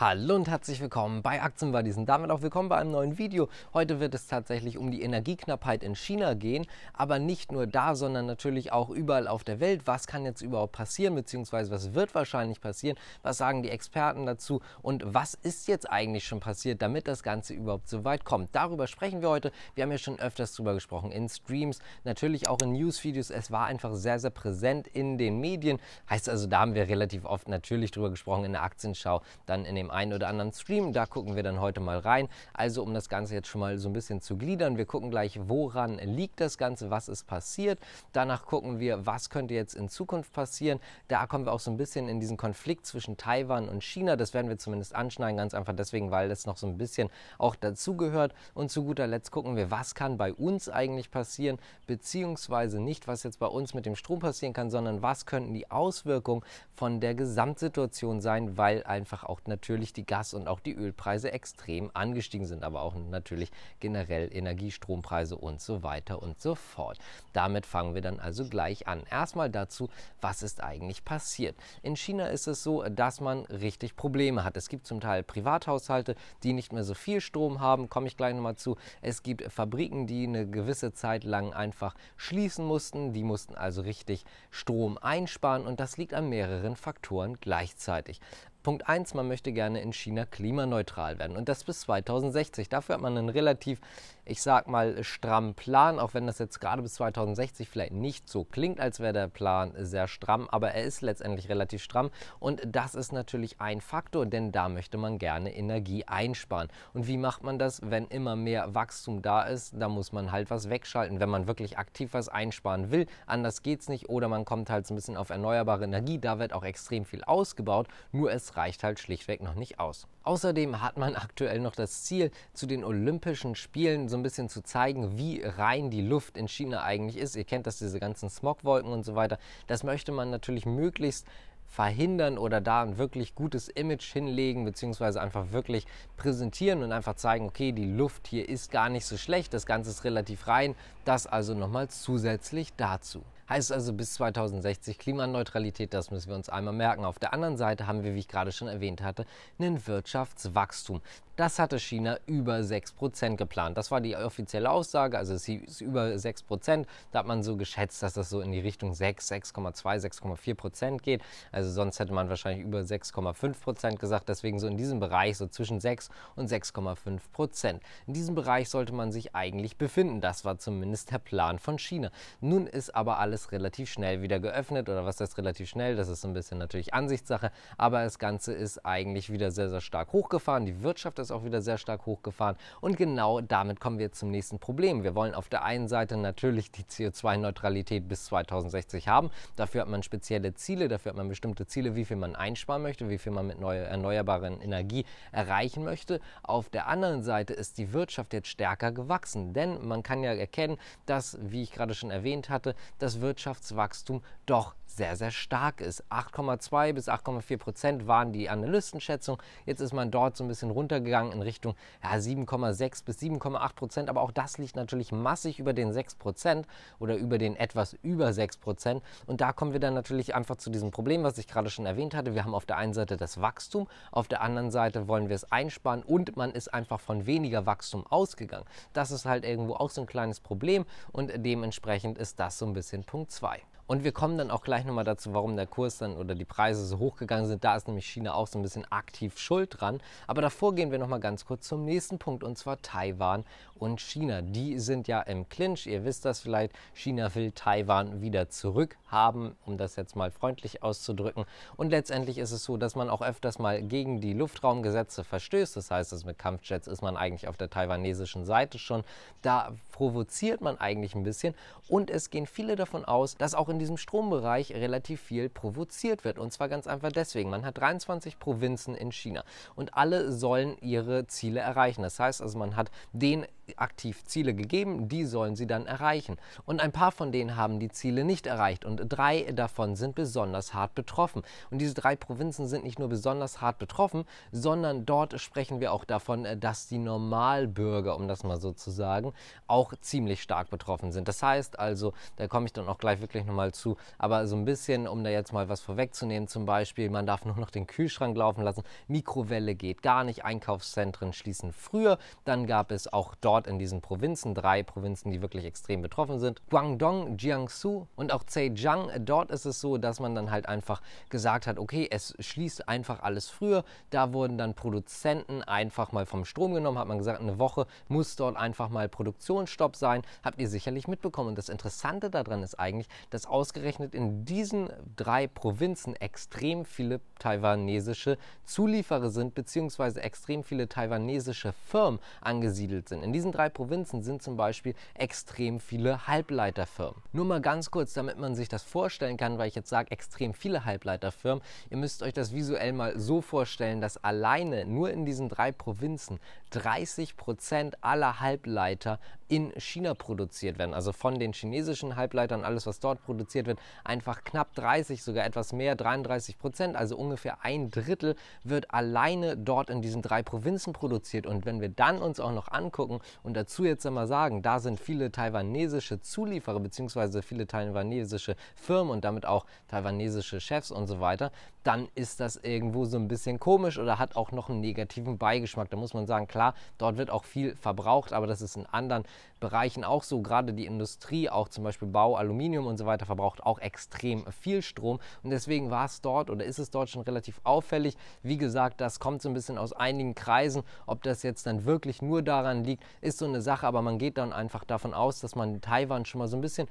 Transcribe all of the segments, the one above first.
Hallo und herzlich willkommen bei Aktienbuddies und damit auch willkommen bei einem neuen Video. Heute wird es tatsächlich um die Energieknappheit in China gehen, aber nicht nur da, sondern natürlich auch überall auf der Welt. Was kann jetzt überhaupt passieren, beziehungsweise was wird wahrscheinlich passieren? Was sagen die Experten dazu und was ist jetzt eigentlich schon passiert, damit das Ganze überhaupt so weit kommt? Darüber sprechen wir heute. Wir haben ja schon öfters drüber gesprochen in Streams, natürlich auch in Newsvideos. Es war einfach sehr, sehr präsent in den Medien. Heißt also, da haben wir relativ oft natürlich drüber gesprochen in der Aktienschau, dann in dem dem einen oder anderen Stream. Da gucken wir dann heute mal rein. Also um das Ganze jetzt schon mal so ein bisschen zu gliedern. Wir gucken gleich, woran liegt das Ganze, was ist passiert. Danach gucken wir, was könnte jetzt in Zukunft passieren. Da kommen wir auch so ein bisschen in diesen Konflikt zwischen Taiwan und China. Das werden wir zumindest anschneiden, ganz einfach deswegen, weil das noch so ein bisschen auch dazugehört. Und zu guter Letzt gucken wir, was kann bei uns eigentlich passieren, beziehungsweise nicht, was jetzt bei uns mit dem Strom passieren kann, sondern was könnten die Auswirkungen von der Gesamtsituation sein, weil einfach auch natürlich natürlich die Gas- und auch die Ölpreise extrem angestiegen sind, aber auch natürlich generell Energiestrompreise und so weiter und so fort. Damit fangen wir dann also gleich an. Erstmal dazu, was ist eigentlich passiert? In China ist es so, dass man richtig Probleme hat. Es gibt zum Teil Privathaushalte, die nicht mehr so viel Strom haben, komme ich gleich nochmal zu. Es gibt Fabriken, die eine gewisse Zeit lang einfach schließen mussten. Die mussten also richtig Strom einsparen und das liegt an mehreren Faktoren gleichzeitig. Punkt 1, man möchte gerne in China klimaneutral werden und das bis 2060. Dafür hat man einen relativ ich sag mal, strammen Plan, auch wenn das jetzt gerade bis 2060 vielleicht nicht so klingt, als wäre der Plan sehr stramm, aber er ist letztendlich relativ stramm und das ist natürlich ein Faktor, denn da möchte man gerne Energie einsparen. Und wie macht man das, wenn immer mehr Wachstum da ist? Da muss man halt was wegschalten, wenn man wirklich aktiv was einsparen will. Anders geht es nicht oder man kommt halt so ein bisschen auf erneuerbare Energie, da wird auch extrem viel ausgebaut, nur es reicht halt schlichtweg noch nicht aus. Außerdem hat man aktuell noch das Ziel, zu den Olympischen Spielen so ein bisschen zu zeigen, wie rein die Luft in China eigentlich ist. Ihr kennt das, diese ganzen Smogwolken und so weiter. Das möchte man natürlich möglichst verhindern oder da ein wirklich gutes Image hinlegen, beziehungsweise einfach wirklich präsentieren und einfach zeigen, okay, die Luft hier ist gar nicht so schlecht, das Ganze ist relativ rein. Das also nochmal zusätzlich dazu. Heißt also bis 2060 Klimaneutralität, das müssen wir uns einmal merken. Auf der anderen Seite haben wir, wie ich gerade schon erwähnt hatte, ein Wirtschaftswachstum. Das hatte China über 6% geplant. Das war die offizielle Aussage, also es ist über 6%. Da hat man so geschätzt, dass das so in die Richtung 6, 6,2, 6,4% geht. Also sonst hätte man wahrscheinlich über 6,5% gesagt. Deswegen so in diesem Bereich, so zwischen 6 und 6,5%. In diesem Bereich sollte man sich eigentlich befinden. Das war zumindest der Plan von China. Nun ist aber alles relativ schnell wieder geöffnet. Oder was heißt relativ schnell? Das ist ein bisschen natürlich Ansichtssache. Aber das Ganze ist eigentlich wieder sehr, sehr stark hochgefahren. Die Wirtschaft ist ist auch wieder sehr stark hochgefahren. Und genau damit kommen wir zum nächsten Problem. Wir wollen auf der einen Seite natürlich die CO2-Neutralität bis 2060 haben. Dafür hat man spezielle Ziele, dafür hat man bestimmte Ziele, wie viel man einsparen möchte, wie viel man mit neuer erneuerbaren Energie erreichen möchte. Auf der anderen Seite ist die Wirtschaft jetzt stärker gewachsen, denn man kann ja erkennen, dass, wie ich gerade schon erwähnt hatte, das Wirtschaftswachstum doch sehr, sehr stark ist. 8,2 bis 8,4 Prozent waren die Analystenschätzung. Jetzt ist man dort so ein bisschen runtergegangen in Richtung ja, 7,6 bis 7,8 Prozent. Aber auch das liegt natürlich massig über den 6 Prozent oder über den etwas über 6 Prozent. Und da kommen wir dann natürlich einfach zu diesem Problem, was ich gerade schon erwähnt hatte. Wir haben auf der einen Seite das Wachstum, auf der anderen Seite wollen wir es einsparen und man ist einfach von weniger Wachstum ausgegangen. Das ist halt irgendwo auch so ein kleines Problem und dementsprechend ist das so ein bisschen Punkt 2. Und wir kommen dann auch gleich nochmal dazu, warum der Kurs dann oder die Preise so hochgegangen sind. Da ist nämlich China auch so ein bisschen aktiv schuld dran. Aber davor gehen wir nochmal ganz kurz zum nächsten Punkt und zwar Taiwan und China. Die sind ja im Clinch. Ihr wisst das vielleicht. China will Taiwan wieder zurückhaben, um das jetzt mal freundlich auszudrücken. Und letztendlich ist es so, dass man auch öfters mal gegen die Luftraumgesetze verstößt. Das heißt, dass mit Kampfjets ist man eigentlich auf der taiwanesischen Seite schon. Da provoziert man eigentlich ein bisschen. Und es gehen viele davon aus, dass auch in in diesem Strombereich relativ viel provoziert wird. Und zwar ganz einfach deswegen. Man hat 23 Provinzen in China und alle sollen ihre Ziele erreichen. Das heißt also, man hat den aktiv Ziele gegeben, die sollen sie dann erreichen. Und ein paar von denen haben die Ziele nicht erreicht und drei davon sind besonders hart betroffen. Und diese drei Provinzen sind nicht nur besonders hart betroffen, sondern dort sprechen wir auch davon, dass die Normalbürger, um das mal so zu sagen, auch ziemlich stark betroffen sind. Das heißt also, da komme ich dann auch gleich wirklich nochmal zu, aber so ein bisschen, um da jetzt mal was vorwegzunehmen, zum Beispiel, man darf nur noch den Kühlschrank laufen lassen, Mikrowelle geht gar nicht, Einkaufszentren schließen früher, dann gab es auch dort in diesen Provinzen, drei Provinzen, die wirklich extrem betroffen sind, Guangdong, Jiangsu und auch Zhejiang, dort ist es so, dass man dann halt einfach gesagt hat, okay, es schließt einfach alles früher, da wurden dann Produzenten einfach mal vom Strom genommen, hat man gesagt, eine Woche muss dort einfach mal Produktionsstopp sein, habt ihr sicherlich mitbekommen. Und das Interessante daran ist eigentlich, dass ausgerechnet in diesen drei Provinzen extrem viele taiwanesische Zulieferer sind, beziehungsweise extrem viele taiwanesische Firmen angesiedelt sind. In diesen drei Provinzen sind zum Beispiel extrem viele Halbleiterfirmen. Nur mal ganz kurz, damit man sich das vorstellen kann, weil ich jetzt sage, extrem viele Halbleiterfirmen. Ihr müsst euch das visuell mal so vorstellen, dass alleine nur in diesen drei Provinzen 30 Prozent aller Halbleiter in China produziert werden. Also von den chinesischen Halbleitern, alles was dort produziert wird, einfach knapp 30, sogar etwas mehr, 33 Prozent, also ungefähr ein Drittel wird alleine dort in diesen drei Provinzen produziert. Und wenn wir dann uns auch noch angucken und dazu jetzt einmal sagen, da sind viele taiwanesische Zulieferer bzw. viele taiwanesische Firmen und damit auch taiwanesische Chefs und so weiter, dann ist das irgendwo so ein bisschen komisch oder hat auch noch einen negativen Beigeschmack. Da muss man sagen, klar, dort wird auch viel verbraucht, aber das ist in anderen Bereichen auch so. Gerade die Industrie, auch zum Beispiel Bau, Aluminium und so weiter, verbraucht auch extrem viel Strom. Und deswegen war es dort oder ist es dort schon relativ auffällig. Wie gesagt, das kommt so ein bisschen aus einigen Kreisen. Ob das jetzt dann wirklich nur daran liegt, ist so eine Sache. Aber man geht dann einfach davon aus, dass man Taiwan schon mal so ein bisschen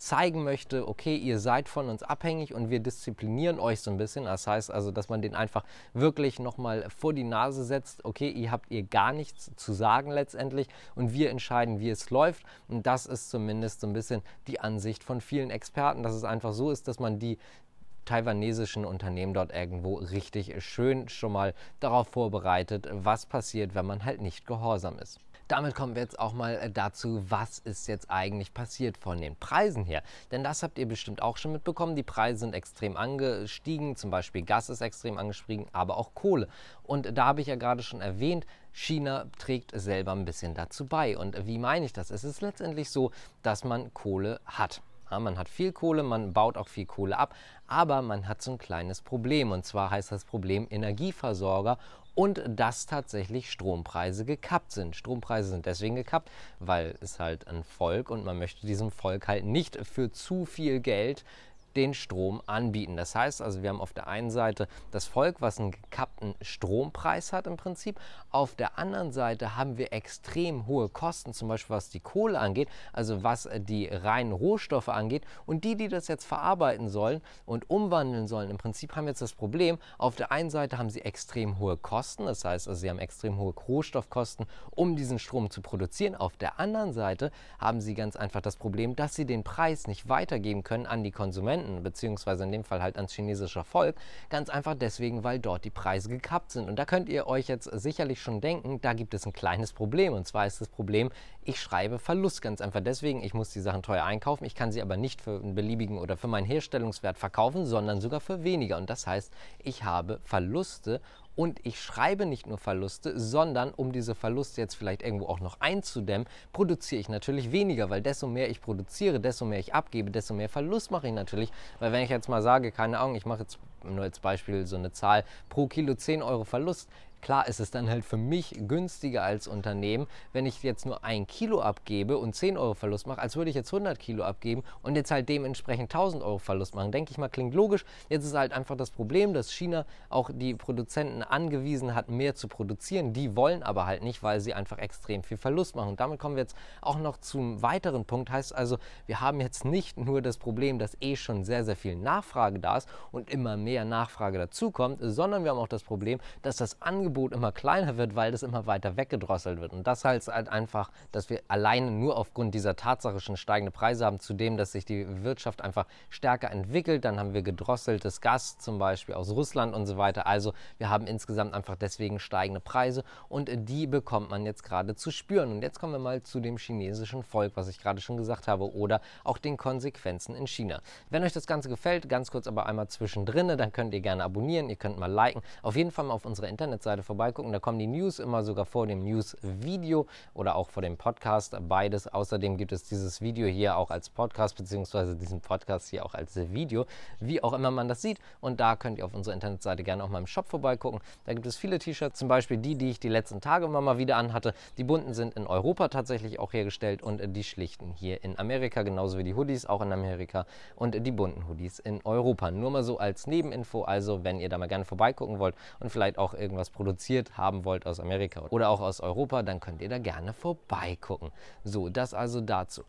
zeigen möchte, okay, ihr seid von uns abhängig und wir disziplinieren euch so ein bisschen. Das heißt also, dass man den einfach wirklich nochmal vor die Nase setzt, okay, ihr habt ihr gar nichts zu sagen letztendlich und wir entscheiden, wie es läuft. Und das ist zumindest so ein bisschen die Ansicht von vielen Experten, dass es einfach so ist, dass man die taiwanesischen Unternehmen dort irgendwo richtig schön schon mal darauf vorbereitet, was passiert, wenn man halt nicht gehorsam ist. Damit kommen wir jetzt auch mal äh, dazu, was ist jetzt eigentlich passiert von den Preisen her. Denn das habt ihr bestimmt auch schon mitbekommen. Die Preise sind extrem angestiegen, zum Beispiel Gas ist extrem angestiegen, aber auch Kohle. Und da habe ich ja gerade schon erwähnt, China trägt selber ein bisschen dazu bei. Und wie meine ich das? Es ist letztendlich so, dass man Kohle hat. Ja, man hat viel Kohle, man baut auch viel Kohle ab, aber man hat so ein kleines Problem. Und zwar heißt das Problem Energieversorger und dass tatsächlich Strompreise gekappt sind. Strompreise sind deswegen gekappt, weil es halt ein Volk und man möchte diesem Volk halt nicht für zu viel Geld den Strom anbieten. Das heißt also, wir haben auf der einen Seite das Volk, was einen gekappten Strompreis hat im Prinzip. Auf der anderen Seite haben wir extrem hohe Kosten, zum Beispiel was die Kohle angeht, also was die reinen Rohstoffe angeht. Und die, die das jetzt verarbeiten sollen und umwandeln sollen, im Prinzip haben jetzt das Problem, auf der einen Seite haben sie extrem hohe Kosten, das heißt also, sie haben extrem hohe Rohstoffkosten, um diesen Strom zu produzieren. Auf der anderen Seite haben sie ganz einfach das Problem, dass sie den Preis nicht weitergeben können an die Konsumenten Konsumenten, beziehungsweise in dem Fall halt ans chinesische Volk, ganz einfach deswegen, weil dort die Preise gekappt sind. Und da könnt ihr euch jetzt sicherlich schon denken, da gibt es ein kleines Problem. Und zwar ist das Problem, ich schreibe Verlust ganz einfach deswegen, ich muss die Sachen teuer einkaufen, ich kann sie aber nicht für einen beliebigen oder für meinen Herstellungswert verkaufen, sondern sogar für weniger. Und das heißt, ich habe Verluste und ich schreibe nicht nur Verluste, sondern um diese Verluste jetzt vielleicht irgendwo auch noch einzudämmen, produziere ich natürlich weniger, weil desto mehr ich produziere, desto mehr ich abgebe, desto mehr Verlust mache ich natürlich. Weil wenn ich jetzt mal sage, keine Ahnung, ich mache jetzt nur als Beispiel so eine Zahl, pro Kilo 10 Euro Verlust, Klar ist es dann halt für mich günstiger als Unternehmen, wenn ich jetzt nur ein Kilo abgebe und 10 Euro Verlust mache, als würde ich jetzt 100 Kilo abgeben und jetzt halt dementsprechend 1000 Euro Verlust machen. Denke ich mal, klingt logisch. Jetzt ist halt einfach das Problem, dass China auch die Produzenten angewiesen hat, mehr zu produzieren. Die wollen aber halt nicht, weil sie einfach extrem viel Verlust machen. Und damit kommen wir jetzt auch noch zum weiteren Punkt. Heißt also, wir haben jetzt nicht nur das Problem, dass eh schon sehr, sehr viel Nachfrage da ist und immer mehr mehr Nachfrage dazukommt, sondern wir haben auch das Problem, dass das Angebot immer kleiner wird, weil das immer weiter weggedrosselt wird. Und das heißt halt einfach, dass wir alleine nur aufgrund dieser Tatsache schon steigende Preise haben, zudem, dass sich die Wirtschaft einfach stärker entwickelt. Dann haben wir gedrosseltes Gas, zum Beispiel aus Russland und so weiter. Also wir haben insgesamt einfach deswegen steigende Preise und die bekommt man jetzt gerade zu spüren. Und jetzt kommen wir mal zu dem chinesischen Volk, was ich gerade schon gesagt habe, oder auch den Konsequenzen in China. Wenn euch das Ganze gefällt, ganz kurz aber einmal zwischendrin, dann könnt ihr gerne abonnieren, ihr könnt mal liken. Auf jeden Fall mal auf unserer Internetseite vorbeigucken, da kommen die News immer sogar vor dem News-Video oder auch vor dem Podcast, beides. Außerdem gibt es dieses Video hier auch als Podcast, beziehungsweise diesen Podcast hier auch als Video, wie auch immer man das sieht. Und da könnt ihr auf unserer Internetseite gerne auch mal im Shop vorbeigucken. Da gibt es viele T-Shirts, zum Beispiel die, die ich die letzten Tage immer mal wieder anhatte. Die bunten sind in Europa tatsächlich auch hergestellt und die schlichten hier in Amerika, genauso wie die Hoodies auch in Amerika und die bunten Hoodies in Europa. Nur mal so als Nebeninfo, also wenn ihr da mal gerne vorbeigucken wollt und vielleicht auch irgendwas produziert haben wollt aus Amerika oder auch aus Europa, dann könnt ihr da gerne vorbeigucken. So, das also dazu.